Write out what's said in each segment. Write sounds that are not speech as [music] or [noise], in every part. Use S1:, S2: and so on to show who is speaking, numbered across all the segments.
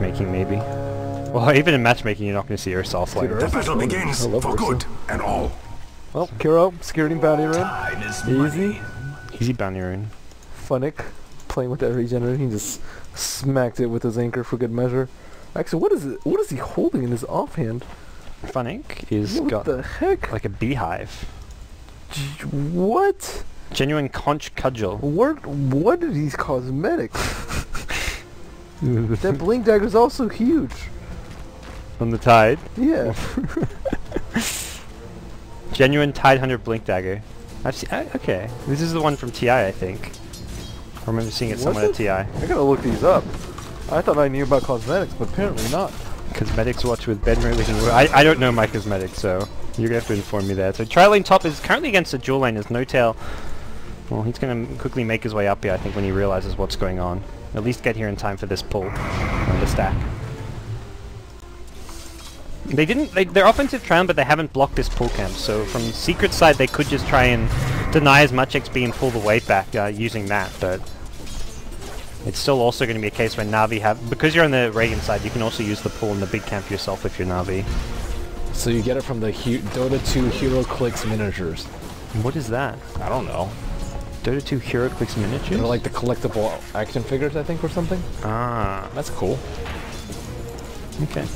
S1: matchmaking maybe. Well, [laughs] even in matchmaking, you're not going to see yourself like.
S2: The battle begins
S3: I
S2: for
S3: Ursa.
S2: good and all.
S3: Well, Kuro, security bounty run.
S2: Time is
S3: Easy.
S1: Easy bounty rune.
S3: Funn1k, playing with that regenerate. He just smacked it with his anchor for good measure. Actually, what is it? What is he holding in his offhand?
S1: Funn1k is
S3: What
S1: got
S3: the heck?
S1: like a beehive.
S3: G- What?
S1: Genuine conch cudgel.
S3: What? What are these cosmetics? That [laughs] blink dagger is also huge.
S1: On the tide.
S3: Yeah. [laughs]
S1: Genuine Tide Hunter Blink Dagger. I've seen, uh, okay, this is the one from TI, I think. I remember seeing it
S3: Was
S1: somewhere
S3: it?
S1: at TI.
S3: I gotta look these up. I thought I knew about cosmetics, but apparently not.
S1: Cosmetics watch with Ben Releasing. I, I don't know my cosmetics, so you're gonna have to inform me there. So Trilane Top is currently against the dual lane as No Tail. Well, he's gonna quickly make his way up here, I think, when he realizes what's going on. At least get here in time for this pull on the stack. They didn't. They, they're offensive trying, but they haven't blocked this pull camp. So from Secret side, they could just try and deny as much XP and pull the wave back uh, using that. But it's still also going to be a case where Navi have because you're on the Radiant side, you can also use the pull in the big camp yourself if you're Navi.
S4: So you get it from the Dota 2 HeroClix miniatures.
S1: What is that?
S4: I don't know.
S1: Dota 2 HeroClix miniatures?
S4: They're like the collectible action figures, I think, or something.
S1: ah,
S4: That's cool.
S1: okay.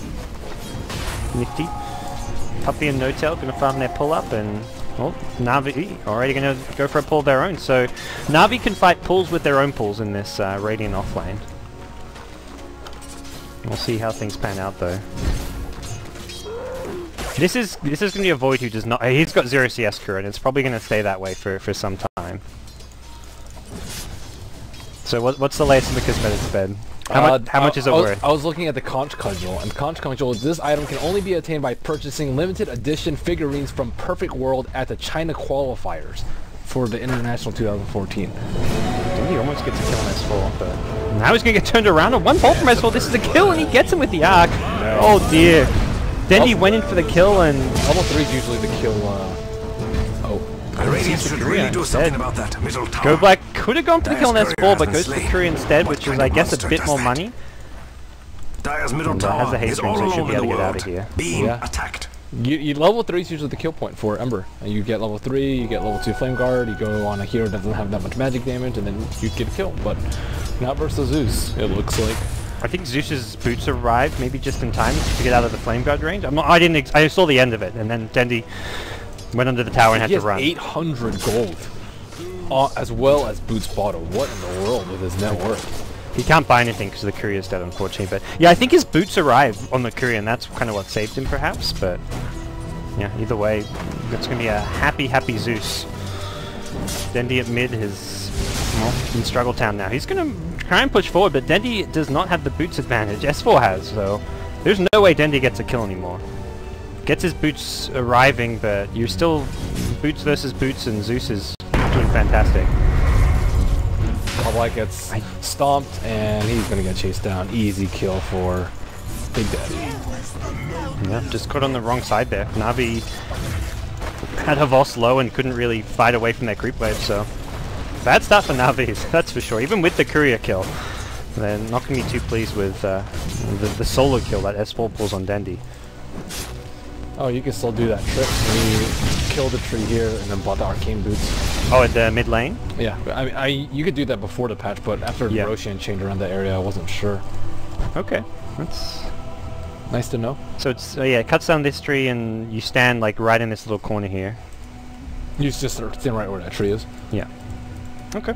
S1: Nifty. Puppey and No-Tail gonna farm their pull up and well, Navi already gonna go for a pull of their own. So Navi can fight pulls with their own pulls in this uh, Radiant offlane. We'll see how things pan out though. This is this is gonna be a Void who does not. He's got zero CS and it's probably gonna stay that way for for some time. So what, what's the latest in the cosmetics bed? How,
S4: Uh,
S1: much how much is it
S4: I was,
S1: worth?
S4: I was looking at the Conch Cudgel, and Conch Cudgel, this item can only be attained by purchasing limited edition figurines from Perfect World at the China qualifiers for the International 2014.
S1: Didn't he almost get to kill on S4, but now he's gonna get turned around on one ball from S4. This is a kill, and he gets him with the arc. Oh dear. Dendi went in for the kill, and
S4: Level 3 is usually the kill, uh...
S2: The Radiants should really do
S1: instead.
S2: something about that middle tower.
S1: Goblak could have gone for the kill on
S2: Dire's
S1: S4, but
S2: courier
S1: goes for
S2: hasn't
S1: courier
S2: slain.
S1: instead, which is, I guess, a bit more
S2: that?
S1: money.
S2: Dire's middle
S1: And, uh, has
S2: tower
S1: the haste
S2: is
S1: ring, so he should
S2: over
S1: be able to get out of here.
S2: being
S4: Yeah.
S2: attacked.
S4: You, you level 3 is usually the kill point for Ember. And you get level 3, you get level 2 Flame Guard, you go on a hero that doesn't have that much magic damage, and then you get a kill. But not versus Zeus, it looks like.
S1: I think Zeus's boots arrived maybe just in time to get out of the flame guard range. I'm not, I didn't. Ex I saw the end of it, and then Dendi went under the tower and had to run.
S4: 800 gold. Uh, as well as Boots Bottle. What in the world with his net worth?
S1: He can't buy anything because the courier's dead, unfortunately. But yeah, I think his boots arrive on the courier, and that's kind of what saved him, perhaps. But yeah, either way, it's gonna be a happy, happy Zeus. Dendi at mid is well in struggle town now. He's gonna try and push forward, but Dendi does not have the boots advantage. S4 has, so there's no way Dendi gets a kill anymore. Gets his boots arriving, but you're still boots versus boots, and Zeus is doing fantastic.
S4: Black gets stomped, and he's gonna get chased down. Easy kill for Big Daddy.
S1: Yeah, just caught on the wrong side there. Navi had her Voss low and couldn't really fight away from their creep wave, so bad start for Navi, [laughs] that's for sure. Even with the courier kill, they're not going to be too pleased with uh, the, the solo kill that S4 pulls on Dendi.
S4: Oh, you can still do that trick. You kill the tree here, and then bought the arcane boots.
S1: Oh, at the mid lane?
S4: Yeah, I mean, I you could do that before the patch, but after
S1: Yeah.
S4: Roshan changed around the area, I wasn't sure.
S1: Okay, that's...
S4: Nice to know.
S1: So it's, uh, yeah, it cuts down this tree and you stand like right in this little corner here.
S4: You just stand right where that tree is.
S1: Yeah. Okay.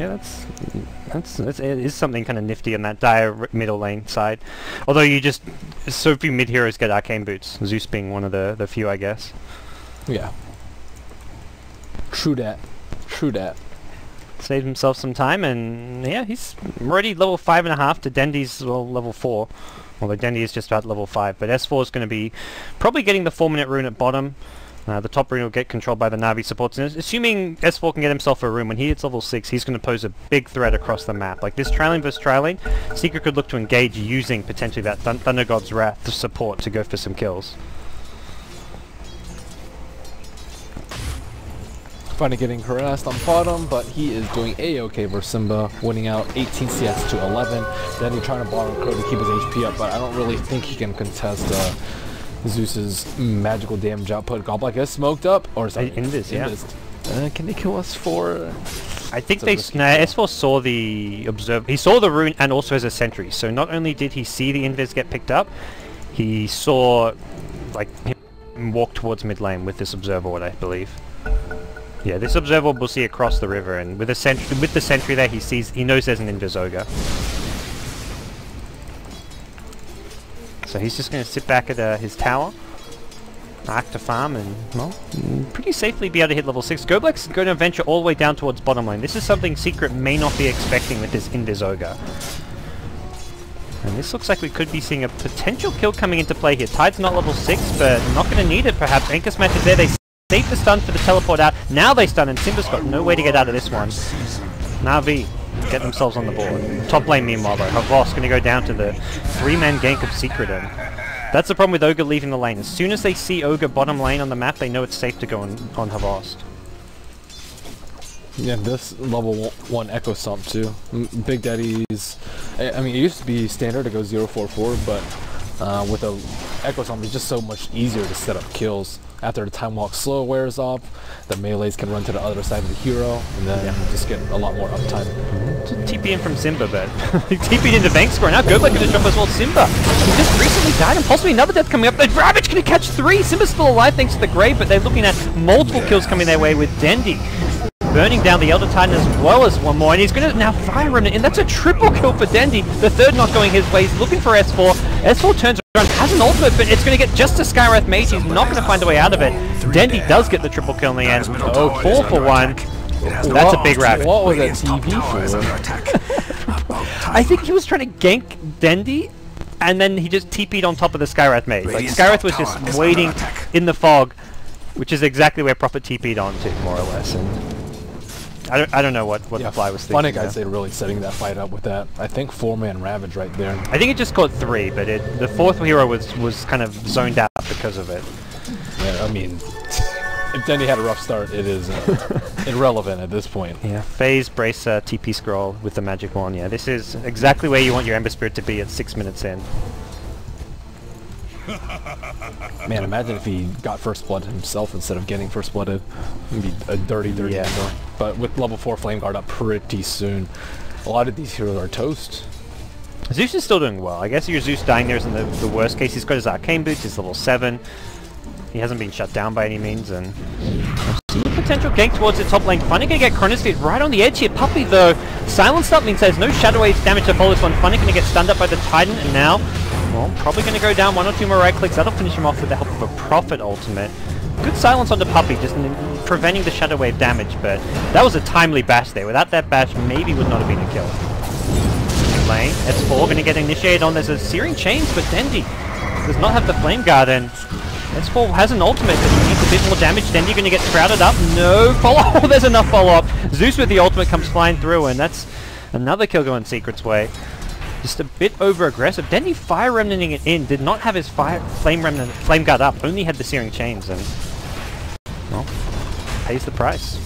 S1: Yeah, that's that's, that's it is something kind of nifty on that dire middle lane side. Although you just so few mid heroes get arcane boots. Zeus being one of the the few, I guess.
S4: Yeah. True that. True that.
S1: Saved himself some time, and yeah, he's already level five and a half to Dendi's well level four. Although Dendi is just about level five, but S4 is going to be probably getting the four minute rune at bottom. Uh, the top room will get controlled by the Navi supports, and assuming S4 can get himself a room, when he hits level 6, he's going to pose a big threat across the map. Like this Trilane versus Trilane, Secret could look to engage using potentially that Thun- Thunder God's Wrath support to go for some kills.
S4: finally getting harassed on bottom, but he is doing a-okay versus Simba, winning out 18 CS to 11. Then he's trying to bottom Crow to keep his HP up, but I don't really think he can contest uh, Zeus's magical damage output. Goblak gets smoked up, or is that
S1: Uh, Invis, yeah.
S4: Uh, can they kill us for?
S1: I think they
S4: risky
S1: no, S4 saw the observe. He saw the rune and also has a sentry. So not only did he see the invis get picked up, he saw like him walk towards mid lane with this observer orb, I believe. Yeah, this observer will see across the river, and with a sentry, with the sentry there, he sees, he knows there's an invis ogre. So he's just going to sit back at uh, his tower, arc to farm, and well, pretty safely be able to hit level six. Goblak's is going to venture all the way down towards bottom lane. This is something Secret may not be expecting with this invis ogre. And this looks like we could be seeing a potential kill coming into play here. Tide's not level 6, but not going to need it perhaps. Anchor Smash is there. They save the stun for the teleport out. Now they stun, and Simba's got no way to get out of this one. Navi get themselves on the board. Top lane meanwhile though. Hvost going to go down to the three-man gank of Secret. And that's the problem with Ogre leaving the lane. As soon as they see Ogre bottom lane on the map, they know it's safe to go on, on.
S4: Yeah, this level one- one Echo Stomp too. Big Daddy's. I, I mean, it used to be standard to go 044, but uh, with a Echo Stomp, it's just so much easier to set up kills. After the time walk slow wears off, the melees can run to the other side of the hero, and then
S1: Yeah.
S4: just get a lot more uptime.
S1: TP in from Simba, but [laughs] TP'd into Vanskor. Now going to jump as well. Simba, he just recently died, and possibly another death coming up. But Ravage to catch three. Simba's still alive thanks to the grave, but they're looking at multiple kills coming their way with Dendi. Burning down the Elder Titan as well as one more, and he's going to now fire Remnant, and that's a triple kill for Dendi. The third not going his way. He's looking for S4. S4 turns around, has an ultimate, but it's going to get just to Skywrath Mage. He's not going to find a way out of it. Dendi does get the triple kill in the end.
S2: Dire's middle
S1: Oh, four for one.
S2: attack. It has no
S1: That's a big
S2: to
S4: What was that
S2: Radiant's
S4: TV for?
S2: under attack. About
S1: I think he was trying to gank Dendi, and then he just TP'd on top of the Skywrath mage. Like
S2: Radiant's
S1: Skywrath was just
S2: is
S1: waiting in the fog, which is exactly where Prophet TP'd on to, more or less. And I don't, I don't know what, what
S4: Yeah,
S1: the fly was thinking.
S4: Funny guys,
S1: there.
S4: they really setting that fight up with that. I think four-man Ravage right there.
S1: I think it just caught three, but it, the fourth hero was, was kind of zoned out because of it.
S4: Yeah, I mean, if Denny had a rough start, it is uh, [laughs] irrelevant at this point.
S1: Yeah, Phase, Bracer, TP Scroll with the Magic Wand. Yeah, this is exactly where you want your Ember Spirit to be at six minutes in. [laughs]
S4: Man, imagine if he got first blood himself instead of getting first blooded. It'd be a dirty, dirty
S1: Yeah.
S4: But with level 4 Flame Guard up pretty soon, a lot of these heroes are toast.
S1: Zeus is still doing well. I guess your Zeus dying there is in the, the worst case. He's got his Arcane Boots, he's level 7. He hasn't been shut down by any means, and potential gank towards the top lane. Funny gonna get Chronosphere right on the edge here. Puppey though, silenced up means there's no Shadow Wave damage to follow this one. Funny gonna get stunned up by the Titan, and now, well, probably gonna go down one or two more right clicks. That'll finish him off with the help of a Prophet ultimate. Good silence on the Puppey, just preventing the Shadow Wave damage, but that was a timely bash there. Without that bash, maybe would not have been a kill lane. S4 going to get initiated on. There's a Searing Chains, but Dendi does not have the Flame Guard, and S4 has an ultimate, but he needs a bit more damage. Dendi going to get crowded up. No follow. [laughs] Oh, there's enough follow-up. Zeus with the ultimate comes flying through, and that's another kill going Secret's way. Just a bit over-aggressive. Dendi Fire Remnanting it in. Did not have his fire Flame Remnant Flame Guard up. Only had the Searing Chains, and well, pays the price.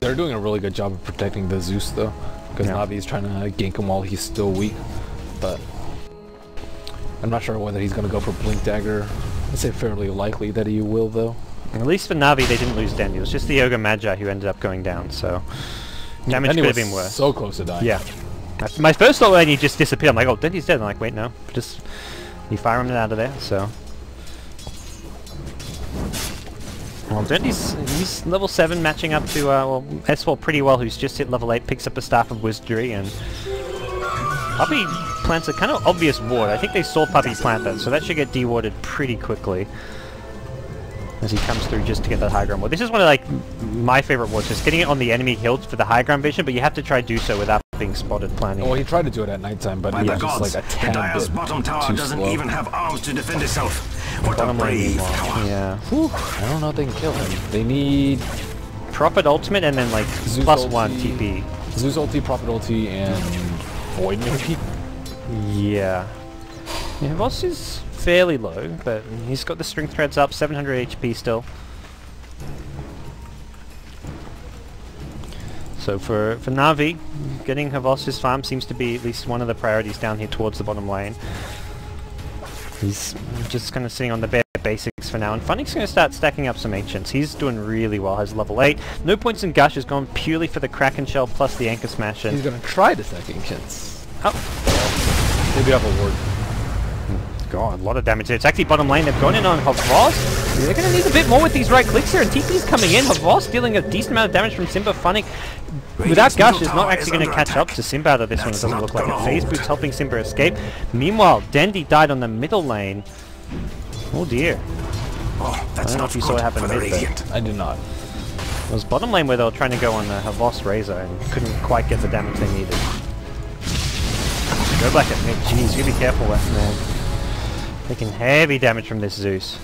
S4: They're doing a really good job of protecting the Zeus though, because
S1: Yeah.
S4: Navi's trying to gank him while he's still weak. But I'm not sure whether he's going to go for Blink Dagger. I'd say fairly likely that he will though.
S1: At least for Navi, they didn't lose Dendi. It was just the Ogre Magi who ended up going down, so damage could have been worse.
S4: So close to dying.
S1: Yeah. My first thought when he just disappeared, I'm like, oh, Dendi's dead. I'm like, wait, no. Just, you fire him out of there, so. Well, Dendi's, he's level 7 matching up to, uh, well, S4 pretty well, who's just hit level 8, picks up a Staff of Wizardry, and Puppey plants a kind of obvious ward. I think they saw Puppey plant that, so that should get dewarded pretty quickly. As he comes through just to get that high ground ward. This is one of like my favorite wards, just getting it on the enemy hilt for the high ground vision, but you have to try to do so without being spotted planning.
S4: Well, he tried to do it at nighttime, but
S2: By
S4: he
S2: the
S4: was just
S2: gods,
S4: like a tad
S2: Dire's
S4: bit
S2: bottom tower
S4: too
S2: doesn't
S4: slow.
S2: even have arms to defend itself. What a
S1: Bottom lane
S2: brave tower.
S1: Yeah.
S4: Whew, I don't know if they can kill him. They need
S1: Prophet ultimate and then like
S4: Zeus
S1: plus one
S4: ulti.
S1: TP.
S4: Zeus ulti, Prophet ulti, and Void maybe.
S1: Yeah. Yeah, Voss is fairly low, but he's got the strength threads up, 700 HP still. So for, for Navi, getting Hvost's farm seems to be at least one of the priorities down here towards the bottom lane. He's just kind of sitting on the bare basics for now, and Funny's going to start stacking up some Ancients. He's doing really well, has level 8. No points in Gush, has gone purely for the Kraken Shell plus the Anchor Smash, and
S4: He's gonna try to stack Ancients.
S1: Oh.
S4: Maybe have a ward.
S1: God, a lot of damage there. It's actually bottom lane. They've gone in on Hvost. They're going to need a bit more with these right clicks here. And TP's coming in. Hvost dealing a decent amount of damage from Simba. Funn1k, without Gush,
S2: middle
S1: is not actually going to catch
S2: attack.
S1: up to Simba out of this one. It doesn't look like it. Phase Boots helping Simba escape. Meanwhile, Dendi died on the middle lane. Oh dear.
S2: Oh, that's
S1: don't know if you saw what happened
S2: for
S1: mid, but-
S4: I did not.
S1: It was bottom lane where they were trying to go on the Hvost Razor and couldn't quite get the damage they needed. Go back at mid. Jeez, you be careful, West man. Taking heavy damage from this Zeus.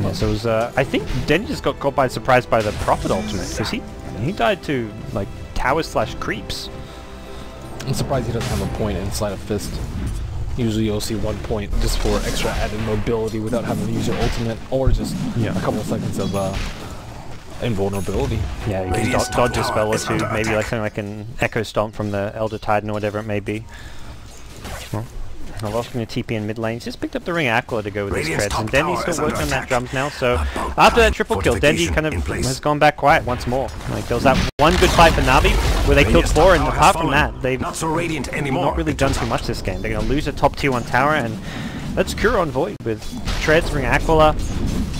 S1: Yeah, so it was, uh, I think Den just got caught by surprise by the Prophet ultimate, because he, he died to, like, towers slash creeps.
S4: I'm surprised he doesn't have a point in Sleight of Fist. Usually you'll see one point just for extra added mobility without having to use your ultimate, or just
S1: Yeah.
S4: a couple of seconds of uh, invulnerability.
S1: Yeah, you can do- dodge a spell or two, maybe like something like an Echo Stomp from the Elder Titan or whatever it may be. Well, lost going to TP in mid lane. He's just picked up the Ring Aquila to go with his
S2: Radiant's
S1: treads, and Dendi's still working on that drums now, so
S2: About
S1: after that triple kill, Dendi kind of has gone back quiet once more. Like, there was that one good fight for Navi, where they killed four, and apart from that, they've
S2: not so radiant anymore.
S1: not really done too much this game. They're going to lose a top tier 1 tower, and that's Kuro on Void with Treads, Ring Aquila.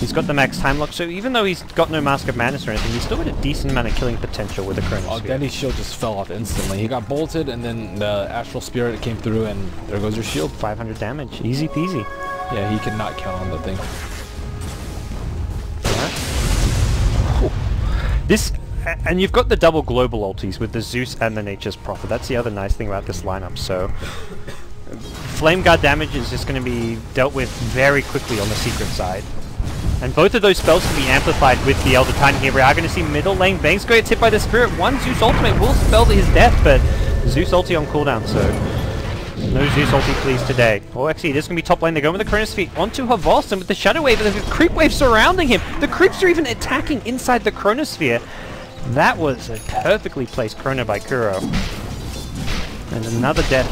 S1: He's got the max time lock, so even though he's got no Mask of Madness or anything, he's still got a decent amount of killing potential with the
S4: Oh,
S1: Chronosphere.
S4: Denny's shield just fell off instantly. He got bolted, and then the Astral Spirit came through, and there goes your shield.
S1: 500 damage, easy peasy.
S4: Yeah, he cannot count on the thing.
S1: This, and you've got the double global ultis with the Zeus and the Nature's Prophet. That's the other nice thing about this lineup. So, Flame Guard damage is just going to be dealt with very quickly on the secret side. And both of those spells can be amplified with the Elder Titan here. We are going to see middle lane Banks gets hit by the Spirit. One Zeus ultimate will spell to his death, but Zeus ulti on cooldown, so no Zeus ulti please today. Oh, actually, it is going to be top lane. They're going with the Chronosphere onto Hvost, and with the Shadow Wave, there's a Creep Wave surrounding him. The Creeps are even attacking inside the Chronosphere. That was a perfectly placed Chrono by Kuro. And another death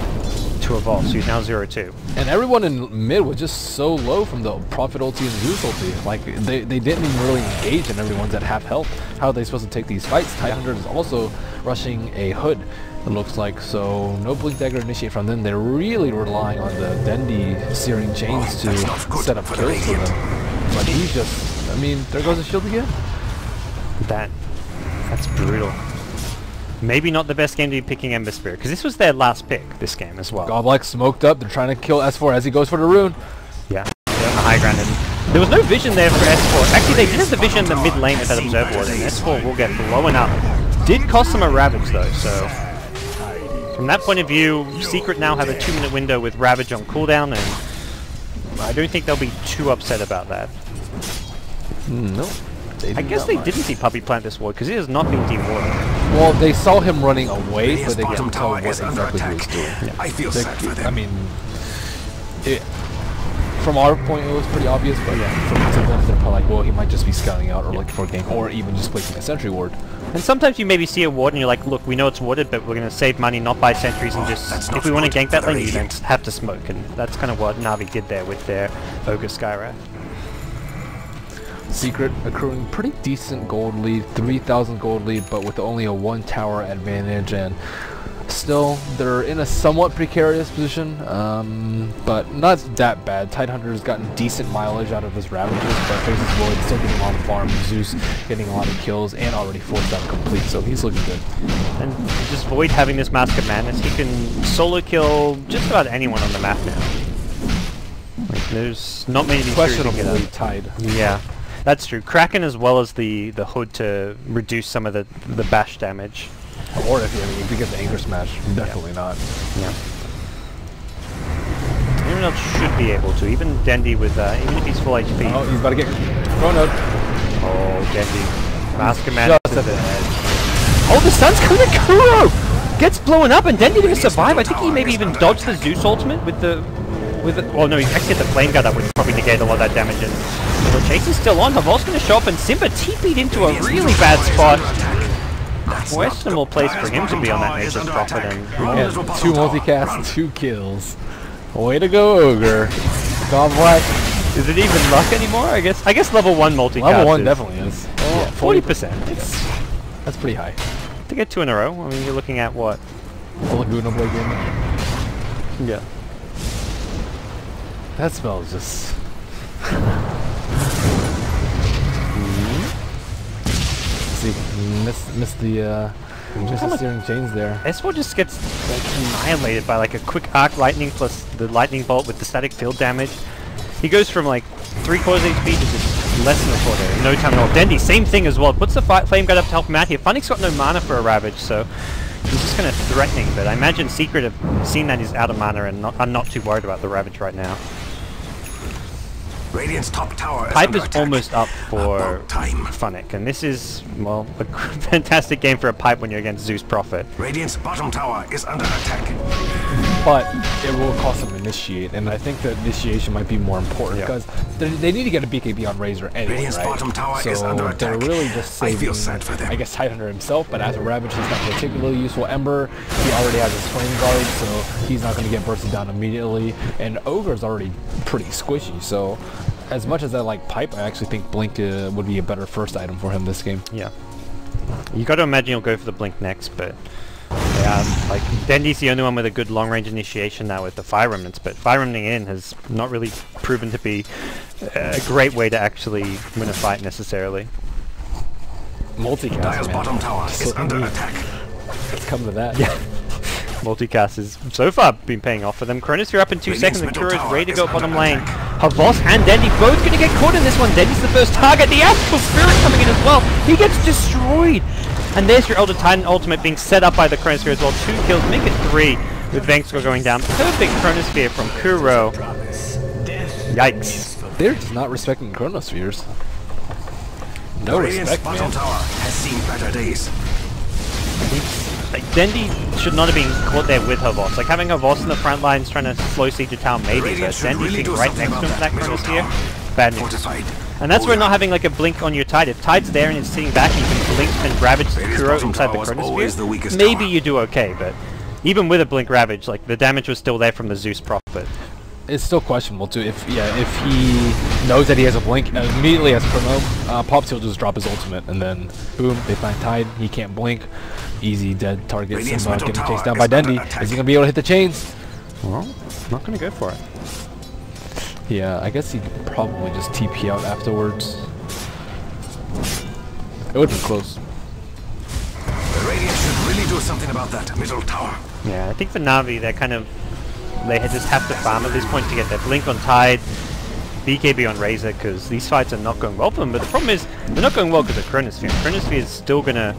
S1: to So who's now 0-2.
S4: And everyone in mid was just so low from the Prophet ulti and Zeus ulti. Like, they, they didn't even really engage and everyone's at half health. How are they supposed to take these fights? Tidehunter is also rushing a hood, it looks like. So, no Blink Dagger initiate from them. They're really relying on the Dendi Searing Chains
S2: Oh,
S4: to set up
S2: for the
S4: kills for them. But he's just, I mean, there goes the shield again.
S1: That, that's brutal. Maybe not the best game to be picking Ember Spirit, because this was their last pick, this game as well.
S4: Godlike smoked up. They're trying to kill S4 as he goes for the rune.
S1: Yeah, they're on the high ground. There was no vision there for S4. Actually, they did have the vision in the mid lane with that Observer Ward, and S4 will get blown up. Did cost them a Ravage though, so... From that point of view, Secret now have a two minute window with Ravage on cooldown, and I don't think they'll be too upset about that.
S4: Hmm, no.
S1: I guess they didn't see Puppey plant this ward, because it has not been dewarded.
S4: Well, they saw him running away,
S2: Radiant's
S4: but they
S2: bottom
S4: couldn't tell
S2: tower
S4: what
S2: is under
S4: he was
S2: attack.
S4: doing. [laughs]
S2: I feel
S4: They-
S2: sad for them.
S4: I mean, it, from our point, it was pretty obvious, but from to them, they're probably like, well, he might just be scouting out or looking for a gank, or even just placing a sentry ward.
S1: And sometimes you maybe see a ward and you're like, look, we know it's warded, but we're going to save money, not buy sentries, and oh,
S2: that's
S1: just,
S2: not
S1: if we want to gank that lane, you then
S2: Radiant.
S1: have to smoke. And that's kind of what Navi did there with their Ogre Skywrath.
S4: Secret accruing pretty decent gold lead, 3,000 gold lead, but with only a one tower advantage, and still they're in a somewhat precarious position, um, but not that bad. Tidehunter's gotten decent mileage out of his Ravages, but faces Void still getting a lot of farm, Zeus getting a lot of kills, and already forced out complete, so he's looking good.
S1: And just Void having this Mask of Madness, he can solo kill just about anyone on the map now. Like, there's not many of these can get out.
S4: Questionably tied.
S1: Yeah, that's true. Kraken as well as the, the Hood to reduce some of the, the bash damage.
S4: Or if you, I mean, if you get the Anchor Smash, definitely not.
S1: Yeah. Anyone else should be able to, even Dendi with, uh, even if he's full HP.
S4: Oh, he's about to get Chrono.
S1: Oh, Dendi. Mask of Madness
S4: Just at the edge.
S1: Oh, the sun's coming to Kuro! Gets blown up, and Dendi didn't survive. I think he maybe even dodged the Zeus ultimate with the with it. Well, no, he's actually hit the flame guard up, which probably negated a lot of that damage. And well, the chase is still on. Havol's going to show up, and Simba TP'd into a really bad spot. Questionable place for him to be on that Nature's Prophet. And
S4: Yeah, two multicast, two kills. Way to go, Ogre. Goblak.
S1: is it even luck anymore? I guess. I guess level one multi.
S4: Level 1 definitely is.
S1: Yeah, forty percent.
S4: It's, that's pretty high.
S1: To get two in a row. I mean, you're looking at what?
S4: The Laguna Blade game.
S1: Yeah.
S4: That spell just... See, missed, missed the, uh, missed the searing chains there.
S1: S4 just gets like, annihilated by like a quick arc lightning plus the lightning bolt with the static field damage. He goes from like three quarters HP to just less than a quarter no time at all. Dendi, same thing as well. Puts the fi flame guard up to help him out here. Funny's got no mana for a Ravage, so he's just kind of threatening. But I imagine Secret have seen that he's out of mana and not, are not too worried about the Ravage right now.
S2: Radiant's top tower is
S1: Pipe is
S2: attack.
S1: almost up for
S2: time.
S1: Funn1k, and this is, well, a [laughs] fantastic game for a Pipe when you're against Zeus Prophet.
S2: Radiant's bottom tower is under attack.
S4: But it will cost them initiate, and I think the initiation might be more important
S1: Yeah.
S4: because they need to get a BKB on Razor anyway,
S2: Radiant's
S4: right?
S2: bottom tower
S4: so
S2: is under
S4: they're
S2: attack.
S4: really just
S2: I feel sad for them.
S4: I guess, Tidehunter himself, but as a Ravage, he's not particularly useful. Ember, he already has his Flame Guard, so he's not going to get bursted down immediately, and Ogre's already pretty squishy, so as much as I like Pipe, I actually think Blink uh, would be a better first item for him this game.
S1: Yeah. You got to imagine he'll go for the blink next, but yeah, like Dendi's the only one with a good long range initiation now with the fire remnants, but fire remnant in has not really proven to be a great way to actually win a fight necessarily.
S4: Multicast,
S2: Dire's
S4: man.
S2: bottom tower is under
S4: neat.
S2: attack.
S4: Let's come to that.
S1: Yeah. Multicast has so far been paying off for them. Kronos, you're up in two seconds and
S2: middle
S1: Kuro's
S2: tower
S1: ready to
S2: is
S1: go
S2: under
S1: bottom lane.
S2: attack.
S1: Hvost and Dendi both going to get caught in this one. Dendi's the first target. The Astral Spirit coming in as well. He gets destroyed. And there's your Elder Titan ultimate being set up by the Chronosphere as well. Two kills, make it three with Vanskor going down. Perfect Chronosphere from Kuro. Yikes.
S4: They're just not respecting Chronospheres. No
S2: Radiant's
S4: respect, man.
S2: tower has seen better days.
S1: Like, Dendi should not have been caught there with Hvost. Like, having Hvost in the front lines trying to slow siege the town maybe, but Dendi
S2: really
S1: being right next to him for that Chronosphere, bad news.
S2: Fortified.
S1: And that's
S2: Oh,
S1: where
S2: yeah.
S1: not having like a blink on your Tide. If Tide's there and it's sitting back, you can blink and ravage Kuro inside the
S2: is the weakest
S1: Maybe
S2: tower.
S1: you do okay, but even with a blink ravage, like the damage was still there from the Zeus Prophet.
S4: It's still questionable too. If yeah, if he knows that he has a blink, immediately has promo, uh, Pops he'll just drop his ultimate, and then boom, they find Tide. He can't blink. Easy dead target.
S2: Radiant's
S4: Simba
S2: middle
S4: getting chased down by
S2: under
S4: Dendi.
S2: attack.
S4: Is he gonna be able to hit the chains?
S1: Well, not gonna go for it.
S4: Yeah, I guess he could probably just TP out afterwards. It would be close.
S2: The Radiant should really do something about that middle tower.
S1: Yeah, I think for Navi, they're kind of they just have to farm at this point to get their blink on Tide, BKB on Razor, because these fights are not going well for them. But the problem is they're not going well because of Chronosphere. Chronosphere is still gonna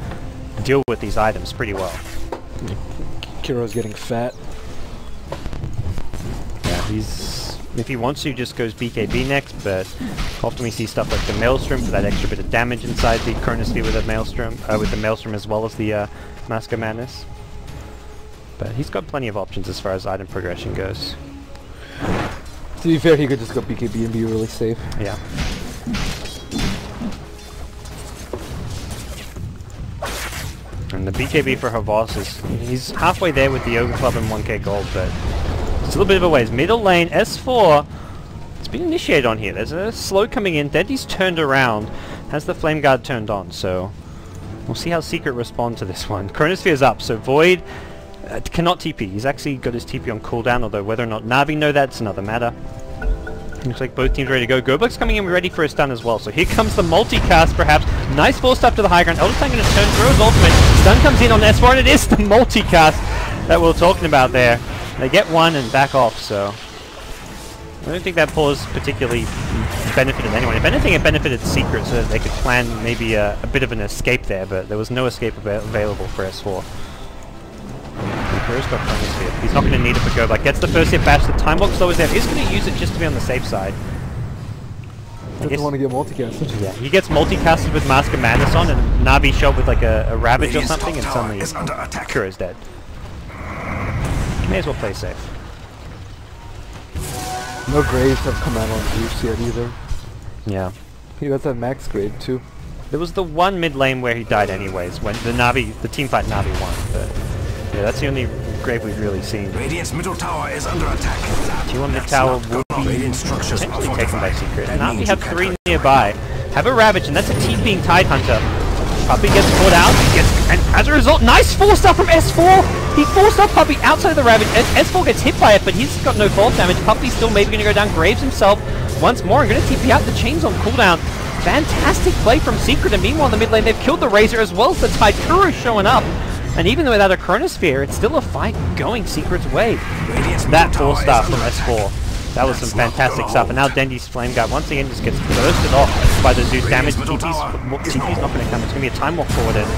S1: deal with these items pretty well.
S4: Kuro's getting fat.
S1: Yeah, he's if he wants to, just goes BKB next, but often we see stuff like the Maelstrom for that extra bit of damage inside the Chronosphere with the Maelstrom, uh, with the Maelstrom as well as the uh, Mask of Madness. But he's got plenty of options as far as item progression goes.
S3: To be fair, he could just go BKB and be really safe.
S1: Yeah. And the BKB for Hvost is he's halfway there with the Ogre Club and 1k gold, but it's a little bit of a ways. Middle lane, S4. It's been initiated on here. There's a slow coming in. Dendi's turned around. Has the Flame Guard turned on, so we'll see how Secret respond to this one. Chronosphere's up, so Void uh, cannot TP. He's actually got his TP on cooldown, although whether or not Navi know that's another matter. Looks like both teams ready to go. Goblak's coming in ready for a stun as well. So here comes the multicast perhaps. Nice force staff to the high ground. Elder Titan going to turn through his ultimate. Stun comes in on S4 and it is the multicast that we we're talking about there. They get one and back off, so... I don't think that pause particularly benefited anyone. If anything, it benefited Secret so that they could plan maybe a, a bit of an escape there, but there was no escape ava available for S4. Kuro's got Chronosphere. He's not going to need it for Goblak. Gets the first hit bash. The time walk slow is there. Is going to use it just to be on the safe side. I
S3: Doesn't
S1: guess-
S3: want to get multicasted.
S1: yeah, he gets multicasted with Mask of Madness on, and Navi shot with like a, a Ravage or something, and
S2: tower
S1: suddenly
S2: is under attack.
S1: Kuro's dead. May as well play safe.
S4: No graves have come out on Zeus yet either.
S1: Yeah.
S4: He does have max grave too.
S1: There was the one mid lane where he died anyways, when the Navi, the team fight Navi won, but yeah, that's the only grave we've really seen.
S2: Radiant's middle tower is under attack.
S1: T1 mid tower
S2: good.
S1: be
S2: Radiant structures are
S1: potentially taken by. Secret.
S2: That
S1: Navi
S2: means
S1: have three nearby. Have a Ravage, and that's a T-being Tide Hunter. Puppey gets caught out, gets, and as a result, nice force staff from S4! He 4-star Puppey outside of the Ravage, S- S4 gets hit by it, but he's got no fall damage. Puppey's still maybe gonna go down, Graves himself once more, and gonna TP out the chains on cooldown. Fantastic play from Secret, and meanwhile in the mid lane, they've killed the Razor as well as the Tide Kuro showing up. And even without a Chronosphere, it's still a fight going Secret's way. That force
S2: staff
S1: from. S4. That was some fantastic stuff. And now
S2: hold.
S1: Dendi's Flame Guard once again just gets bursted off by the Zeus damage. TP's, well, TP's
S2: not
S1: going to come. It's going to be a time walk forward. And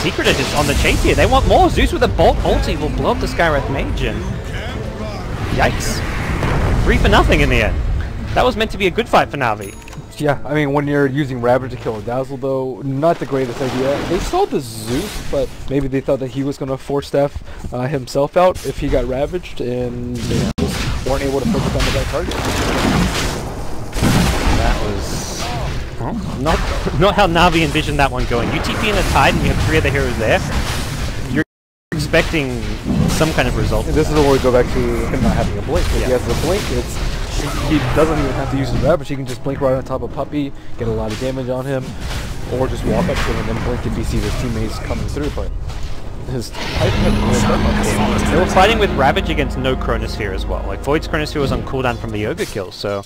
S1: Secret are just on the chase here. They want more. Zeus with a bolt ulti will blow up the Skywrath Mage. And yikes. Three for nothing in the end. That was meant to be a good fight for Navi.
S4: Yeah, I mean when you're using Ravage to kill a Dazzle though, not the greatest idea. They saw the Zeus, but maybe they thought that he was gonna force staff uh, himself out if he got ravaged, and they just weren't able to focus on the right target.
S1: That was well, not [laughs] not how Navi envisioned that one going. UTP in a tide and you have three other heroes there. You're expecting some kind of result.
S4: This is where we go back to him not having a blink. If he has the blink, it's he doesn't even have to use his Ravage. He can just blink right on top of Puppey, get a lot of damage on him, or just walk up to him and then blink if he sees his teammates coming through. But his
S1: They were fighting with Ravage against no Chronosphere as well. Like Void's Chronosphere was on cooldown from the Ogre kill, so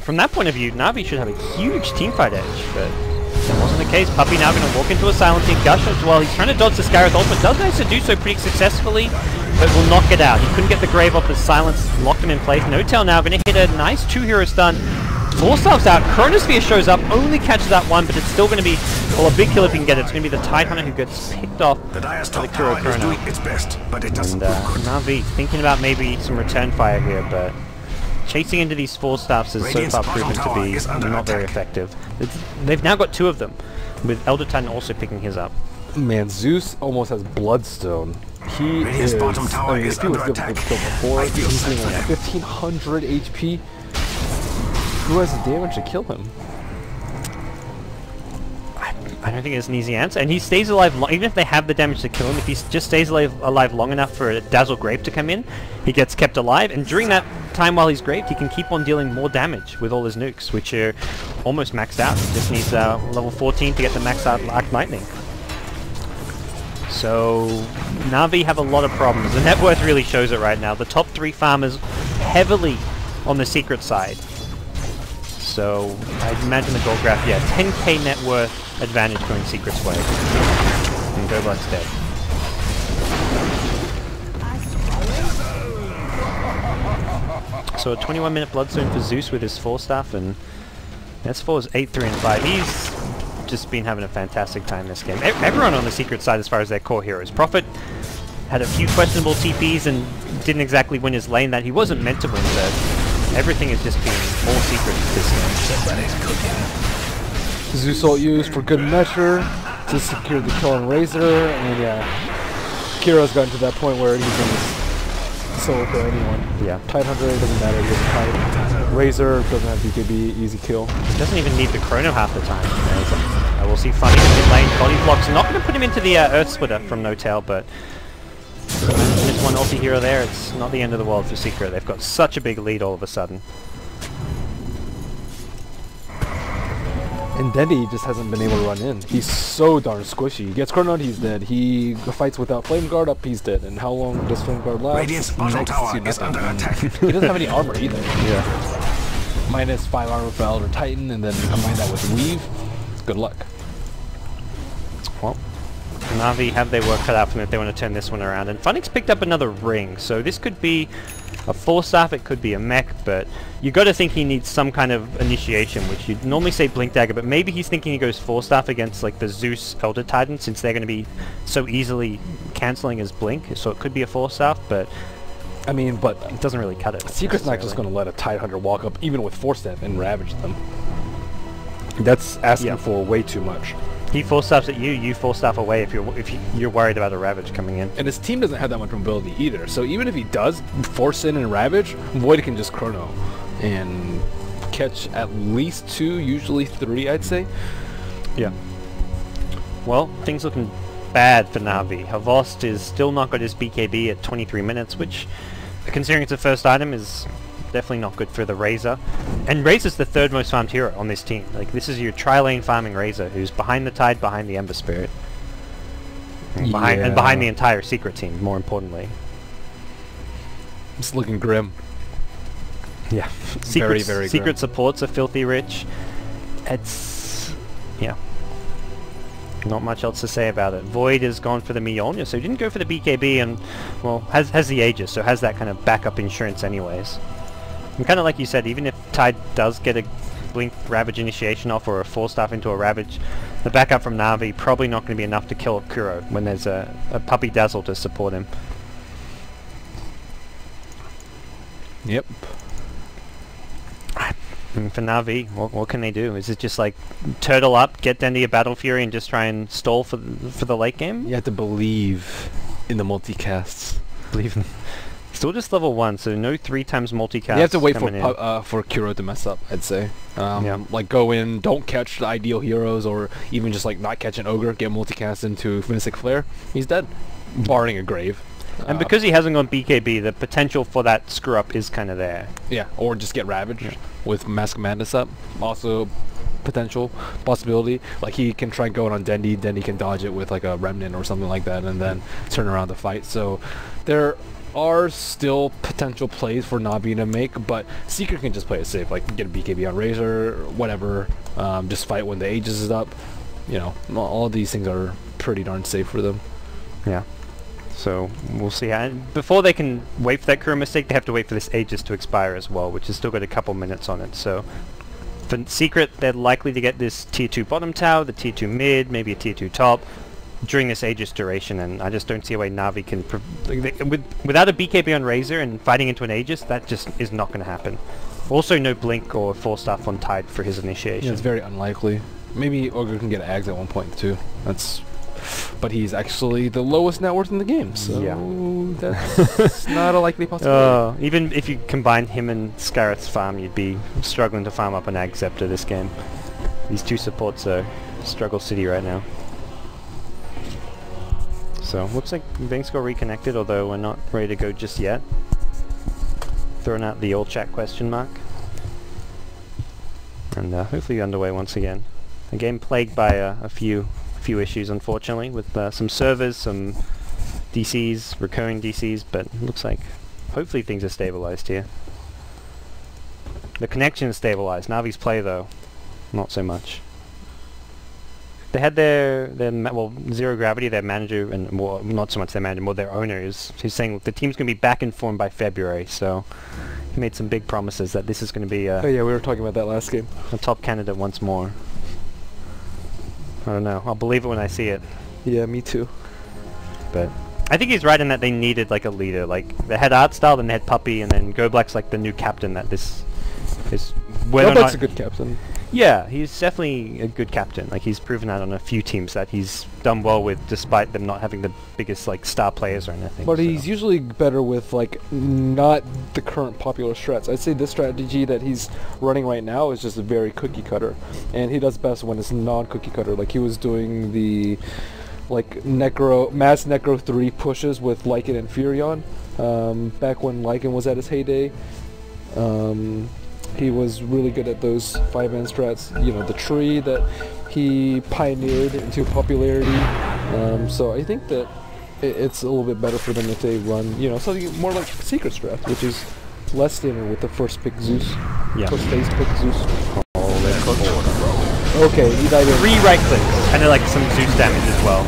S1: from that point of view, Navi should have a huge teamfight edge, but that wasn't the case. Puppey now going to walk into a silencing Gush as well. He's trying to dodge the Skywrath ultimate, does manage to do so pretty successfully, but will not get out. He couldn't get the Grave off, the silence locked him in place. No Tail now going to hit a nice two-hero stun. Four stars out, Chronosphere shows up, only catches that one, but it's still going to be, well, a big kill if he can get it. It's going to be the Tide Hunter who gets picked off
S2: The Dire's
S1: by the
S2: top
S1: Kuro
S2: tower is
S1: Chrono.
S2: doing its best, but it doesn't
S1: And uh,
S2: look good.
S1: Navi thinking about maybe some return fire here, but chasing into these force staffs has so far proven to be
S2: is under
S1: not very effective. It's, they've now got two of them, with Elder Titan also picking his up.
S4: Man, Zeus almost has Bloodstone. He
S2: Radiant's
S4: is.
S2: bottom tower
S4: I mean,
S2: is
S4: if he was
S2: under attack.
S4: kill before,
S2: I feel
S4: he's doing like 1500 HP. Who has the damage to kill him?
S1: I don't think it's an easy answer, and he stays alive long, even if they have the damage to kill him, if he just stays alive, alive long enough for a Dazzle Grave to come in, he gets kept alive, and during that time while he's graved, he can keep on dealing more damage with all his nukes, which are almost maxed out. He just needs uh, level 14 to get the max out Arc Lightning. So, Navi have a lot of problems. The net worth really shows it right now. The top three farmers heavily on the secret side. So, I imagine the gold graph, yeah, 10k net worth advantage going Secret's way. And Goblak's dead. So a 21 minute Bloodstone for Zeus with his force staff and S4 is 8, 3 and 5. He's just been having a fantastic time this game. E- everyone on the Secret side as far as their core heroes. Prophet had a few questionable TPs and didn't exactly win his lane that he wasn't meant to win, but everything has just been all Secret this game.
S4: Zeus ult used for good measure to secure the kill on Razor, and yeah, Kuro's gotten to that point where he can just solo kill anyone.
S1: Yeah.
S4: Tide Hunter doesn't matter, he doesn't fight. Razor doesn't have BKB, easy kill.
S1: Doesn't even need the chrono half the time. We'll see Funny in mid lane. Body blocks. Not going to put him into the uh, Earth Splitter from No Tail, but there's one ulti hero there. It's not the end of the world for Secret. They've got such a big lead all of a sudden.
S4: And Dendi just hasn't been able to run in. He's so darn squishy. He gets Chronoed, he's dead. He fights without Flame Guard up, he's dead. And how long does Flame Guard last?
S2: Radiant's bottom tower is under attack.
S4: He doesn't have any armor either.
S5: Yeah.
S4: Minus 5 armor for Elder Titan, and then combine that with Weave. Good luck.
S1: Navi have their work cut out for them if they want to turn this one around. And Funix picked up another ring, so this could be a force staff, it could be a mech, but you got to think he needs some kind of initiation, which you'd normally say Blink Dagger, but maybe he's thinking he goes force staff against like the Zeus Elder Titan, since they're going to be so easily cancelling his Blink, so it could be a force staff, but
S4: I mean, but
S1: it doesn't really cut it.
S4: Secret's not just going to let a Tide Hunter walk up, even with Force Staff, and ravage them. That's asking
S1: Yeah.
S4: for way too much.
S1: He force staffs at you, you force staff away if you're if you- you're worried about a Ravage coming in.
S4: And his team doesn't have that much mobility either. So even if he does force in and Ravage, Void can just chrono and catch at least two, usually three, I'd say.
S1: Yeah. Well, things looking bad for Navi. Hvost is still not got his BKB at 23 minutes, which, considering it's a first item, is definitely not good for the Razor. And Razor's the third most farmed hero on this team. Like, this is your tri-lane farming Razor, who's behind the Tide, behind the Ember Spirit. And behind, and behind the entire Secret team, more importantly.
S4: It's looking grim.
S1: Yeah.
S4: Very,
S1: Secret,
S4: very
S1: Secret
S4: grim.
S1: supports are filthy rich. It's... yeah. Not much else to say about it. Void has gone for the Mjolnir, so he didn't go for the BKB and, well, has, has the Aegis, so has that kind of backup insurance anyways. And kind of like you said, even if Tide does get a Blink Ravage initiation off or a force staff into a Ravage, the backup from Navi probably not going to be enough to kill a Kuro when there's a, a Puppey Dazzle to support him.
S4: Yep.
S1: And for Navi, what, what can they do? Is it just like turtle up, get down to your Battle Fury, and just try and stall for the, for the late game?
S4: You have to believe in the multicasts.
S1: believe them. Still just level one, so no three times multicast.
S4: you have to wait for uh, for Kuro to mess up, I'd say. Um,
S1: Yeah.
S4: Like go in, don't catch the ideal heroes, or even just like not catch an ogre, get multicast into Mystic Flare. He's dead, barring a grave.
S1: and
S4: Uh,
S1: because he hasn't gone BKB, the potential for that screw up is kind of there.
S4: yeah, or just get ravaged with Mask Madness up. Also, potential possibility. Like he can try and going on Dendi, Dendi can dodge it with like a remnant or something like that, and then turn around the fight. So there are still potential plays for Navi to make, but Secret can just play it safe, like get a BKB on Razor, whatever. Um, just fight when the Aegis is up. You know, all- these things are pretty darn safe for them.
S1: Yeah. So we'll see how. Before they can wait for that Kuro mistake, they have to wait for this Aegis to expire as well, which has still got a couple minutes on it. So for Secret, they're likely to get this tier 2 bottom tower, the tier 2 mid, maybe a tier 2 top during this Aegis duration, and I just don't see a way Navi can... With, without a BKB on Razor and fighting into an Aegis, that just is not going to happen. Also, no Blink or force staff on Tide for his initiation.
S4: Yeah, it's very unlikely. Maybe Ogre can get Ags at one point too. That's, but he's actually the lowest net worth in the game, so
S1: Yeah.
S4: that's [laughs] not a likely possibility.
S1: Uh, even if you combine him and Skywrath's farm, you'd be struggling to farm up an Ag Scepter this game. These two supports are struggle city right now. So, looks like Banks got reconnected, although we're not ready to go just yet. Throwing out the all chat question mark. And uh, hopefully underway once again. A game plagued by uh, a few few issues, unfortunately, with uh, some servers, some DCs, recurring DCs, but looks like hopefully things are stabilized here. The connection is stabilized. Navi's play though, not so much. They had their their ma- well zero gravity. Their manager and well not so much their manager, more their owner is he's saying look, the team's going to be back in form by February. So he made some big promises that this is going to be a,
S3: Oh yeah, we were talking about that last game.
S1: a top candidate once more. I don't know. I'll believe it when I see it.
S3: Yeah, me too.
S1: But I think he's right in that they needed like a leader. Like they had Artstyle, then they had Puppey, and then Goblak's like the new captain that this is. Whether or Goblak's
S3: a good captain.
S1: Yeah, he's definitely a good captain. Like he's proven that on a few teams that he's done well with, despite them not having the biggest like star players or anything.
S3: But
S1: so.
S3: he's usually better with like not the current popular strats. I'd say this strategy that he's running right now is just a very cookie cutter, and he does best when it's non-cookie cutter. Like he was doing the like necro mass necro three pushes with Lycan and Furion um, back when Lycan was at his heyday. Um, he was really good at those five man strats. You know the tree that he pioneered into popularity. Um, so I think that i- it's a little bit better for them if they run, you know, something more like Secret Strat, which is less standard with the first pick Zeus.
S1: Yeah.
S3: First phase pick Zeus. Okay, he died in.
S1: three right clicks, kind of like some Zeus damage as well.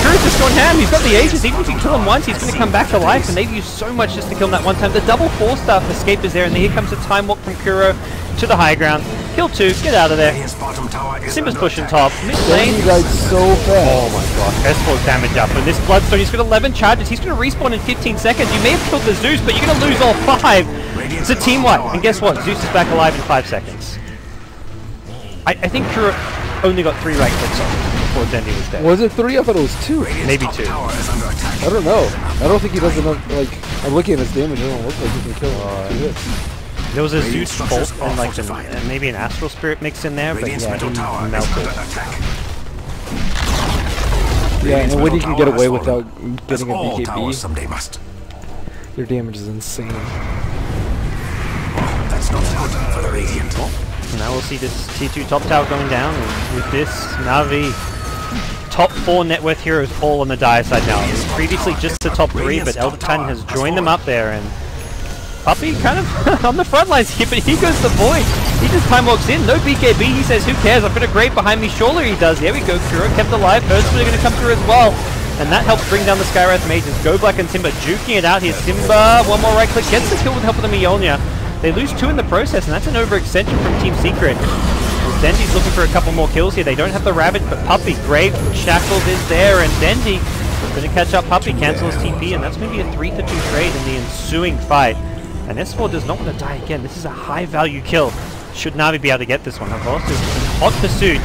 S1: And Kuro's just going ham. He's got the Aegis. Even if you kill him once, he's going to come back to life. And they've used so much just to kill him that one time. The double force staff escape is there, and then here comes a time walk from Kuro to the high ground. Kill two, get out of there.
S2: Radiant's bottom tower is
S1: Simba's pushing top. Mid lane.
S3: he died so
S1: Oh my god. S4's damage up. And this Bloodstone, he's got 11 charges. He's going to respawn in 15 seconds. You may have killed the Zeus, but you're going to lose all five. It's a team wipe. And guess what? Zeus is back alive in five seconds. I, I think Kuro... only got three right clicks on before Dendi was dead.
S4: Was it three? I thought it was two.
S1: Maybe two.
S2: tower is under attack.
S4: I don't know. I don't think he does enough. Like I'm looking at his damage. It don't look like he can kill him. two hits.
S1: There was a Zeus bolt and like an,
S2: fortified.
S1: uh, maybe an Astral Spirit mix in there, but
S2: Radiant's
S1: yeah, he
S2: tower is
S1: melted.
S2: under attack.
S4: Yeah,
S2: Radiant's
S4: and when you can get away without getting a
S2: all towers
S4: BKB,
S2: someday must.
S4: your damage is insane.
S2: That's not good for the Radiant.
S1: Now we'll see this T2 top tower going down, and with this, Navi, top four net worth heroes all on the dire side now. Previously just the top three, but Elder Titan has joined them up there, and Puppey kind of [laughs] on the front lines here, but he goes the void. He just time walks in, no BKB, he says, who cares, I've got a grave behind me, surely he does. There we go, Kuro kept alive, Earthsplitter going to come through as well. And that helps bring down the Skywrath Mages. Goblak and Simba juking it out here. Simba, one more right click, gets the kill with the help of the Mjolnir. They lose two in the process, and that's an overextension from Team Secret. Dendi's looking for a couple more kills here. They don't have the rabbit, but Puppey, Grave, Shackles is there, and Dendi going to catch up Puppey, cancel his TP, and that's going to be a 3 to 2 trade in the ensuing fight. And S4 does not want to die again. This is a high value kill. Should Navi be able to get this one? Hvost is in hot pursuit.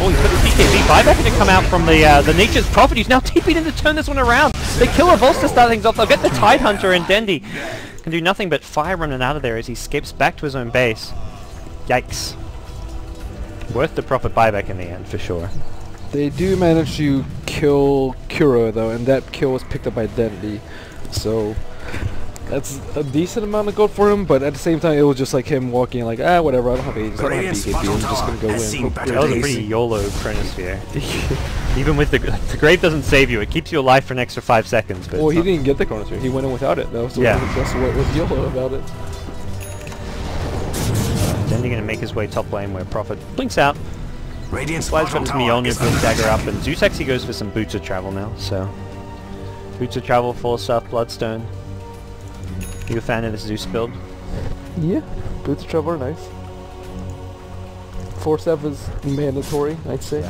S1: Oh, he's got a TKB. Buyback to come out from the uh, the Nature's Prophet. He's now TP'd in to turn this one around. They kill Hvost to start things off. They'll get the Tide Hunter and Dendi. Can do nothing but fire running out of there as he escapes back to his own base. Yikes. Worth the profit buyback in the end, for sure.
S4: They do manage to kill Kuro though, and that kill was picked up by Identity. So that's a decent amount of gold for him, but at the same time it was just like him walking like, ah whatever, I don't have Aegis, I don't have
S2: Radiant's
S4: BKB,
S2: bottom
S4: I'm just gonna go
S2: win. has
S4: in.
S2: seen
S4: hope
S2: better
S1: That was a pretty YOLO Chronosphere. [laughs] Even with the... The Grave doesn't save you. It keeps you alive for an extra five seconds, but
S4: Well, he didn't get the Chronosphere. He went in without it. That was the
S1: Yeah.
S4: that's what was YOLO about it.
S1: Dendi going to make his way top lane where Prophet blinks out.
S2: Radiant's
S1: Flies got
S2: bottom
S1: his
S2: tower
S1: Mjolnir,
S2: is
S1: build
S2: under
S1: dagger up, and Zeus actually goes for some Boots of Travel now, so... Boots of Travel, Force Staff, Bloodstone. You a fan of this Zeus build?
S4: Yeah, boots of travel are nice. Force Staff is mandatory, I'd say.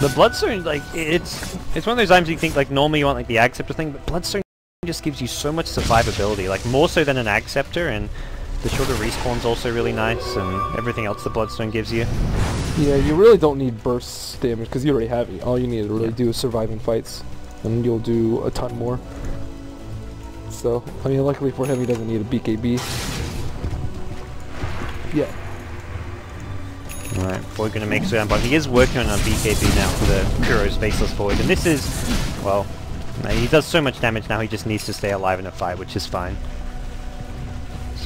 S1: The Bloodstone, like, it's it's one of those times you think, like, normally you want, like, the Acceptor thing, but Bloodstone just gives you so much survivability, like, more so than an Acceptor, and the shorter respawn's also really nice, and everything else the Bloodstone gives you.
S4: Yeah, you really don't need burst damage because you already have it. All you need to really
S1: Yeah.
S4: do is survive in fights, and you'll do a ton more. So, I mean, luckily for him, he doesn't need a BKB. Yeah.
S1: Alright, Void gonna make down, but he is working on a BKB now for the Kuro's Faceless Void, and this is, well, he does so much damage now he just needs to stay alive in a fight, which is fine.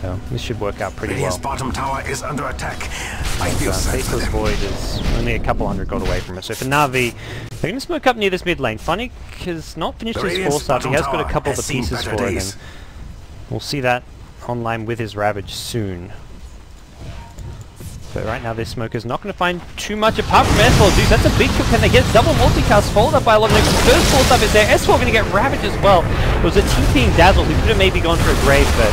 S1: So, this should work out pretty well.
S2: Radiant's bottom tower is under attack. I feel
S1: Uh, Faceless. Void is only a couple hundred gold away from us. So for Navi, they're going to smoke up near this mid lane. Funn1k has not finished
S2: The
S1: his
S2: Radiant's
S1: force up. He has got a couple of the pieces for it.
S2: days.
S1: And we'll see that online with his Ravage soon. But right now this smoker's not going to find too much apart from S4 Zeus. That's a big kill. Can they get double multicast followed up by a lot of next first force up is there. S4 going to get Ravage as well. It was a TPing Dazzle who could have maybe gone for a grave, but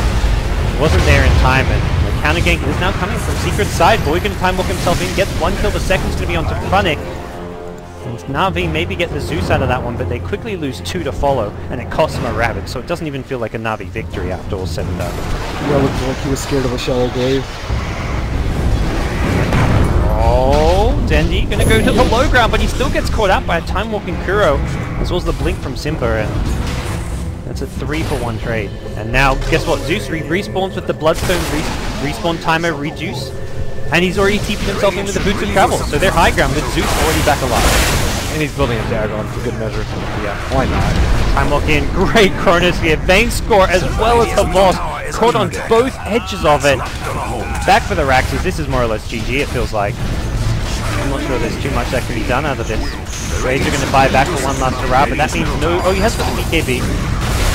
S1: wasn't there in time, and the counter gank is now coming from Secret's side. Void can time walk himself in, gets one kill, the second's going to be onto Funn1k. And Navi maybe get the Zeus out of that one, but they quickly lose two to follow, and it costs them a rabbit, so it doesn't even feel like a Navi victory after all said and done.
S4: Yeah, looked like he was scared of a shallow grave.
S1: Oh, Dendi going to go to the low ground, but he still gets caught out by a time walking Kuro, as well as the blink from Simba, and that's a three for one trade. And now, guess what? Zeus re respawns with the Bloodstone re respawn timer reduce, and he's already TP'd himself into the Boots of Travel, so they're high ground with Zeus already back alive.
S4: And he's building a Dagon for good measure. Yeah, why not?
S1: Time lock in, great Chronosphere, Vanskor as well as the boss, caught on both edges of it. Back for the Raxes, this is more or less GG it feels like. I'm not sure there's too much that can be done out of this. Rage are going to buy back for one last hurrah, but that means no... Oh, he has got the BKB,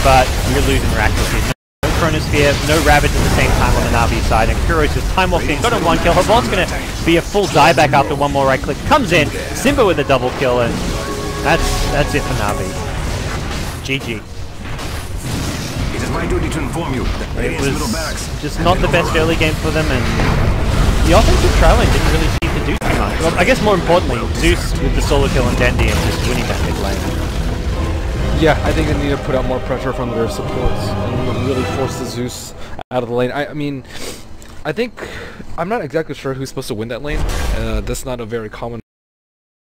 S1: but you're losing Raxes here. No Chronosphere, no Ravage at the same time on the Navi side, and Kuro's just time walking, got him one kill. Havon's going to be a full dieback after one more right click. Comes in, Simba with a double kill, and that's that's it for Navi. GG.
S2: It is my duty to inform you that
S1: It was just not the best early game for them, and the offensive trial lane didn't really seem to do too much. Well, I guess more importantly, Zeus with the solo kill and Dendi and just winning that mid lane.
S4: Yeah, I think they need to put out more pressure from their supports and really force the Zeus out of the lane. I, I mean, I think I'm not exactly sure who's supposed to win that lane. Uh, that's not a very common